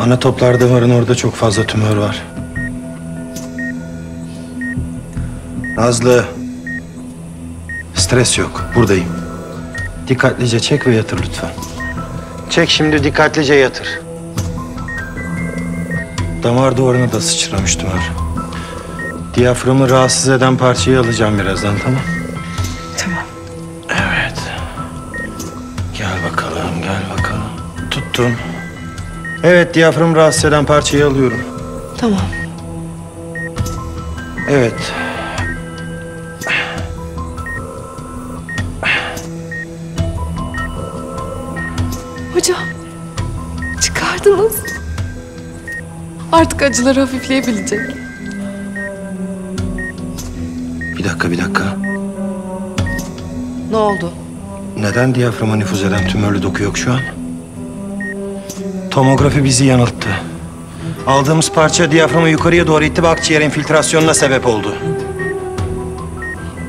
Ana toplar damarın orada çok fazla tümör var. Nazlı. Stres yok. Buradayım. Dikkatlice çek ve yatır lütfen. Çek şimdi dikkatlice yatır. Damar duvarına da sıçramış tümör. Diyaframı rahatsız eden parçayı alacağım birazdan tamam? Tamam. Evet. Gel bakalım, gel bakalım. Tuttum. Evet, diyaframı rahatsız eden parçayı alıyorum. Tamam. Evet. Hocam. Çıkardınız. Artık acıları hafifleyebilecek. Bir dakika, bir dakika. Ne oldu? Neden diyaframa nüfuz eden tümörlü doku yok şu an? Tomografi bizi yanılttı. Aldığımız parça diyaframı yukarıya doğru itti ve akciğer infiltrasyonuna sebep oldu.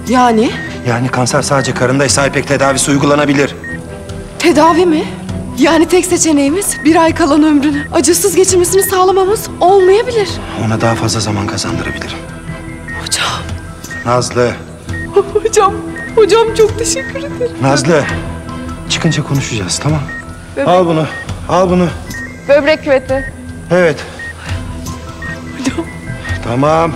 Yani Yani kanser sadece karındaysa IPEK tedavisi uygulanabilir. tedavi mi? Yani tek seçeneğimiz bir ay kalan ömrünü acısız geçirmesini sağlamamız olmayabilir. Ona daha fazla zaman kazandırabilirim. Hocam. Nazlı, Hocam. Hocam çok teşekkür ederim. Nazlı. Çıkınca konuşacağız tamam Bebek. Al bunu, al bunu. Böbrek küveti. Evet, tamam.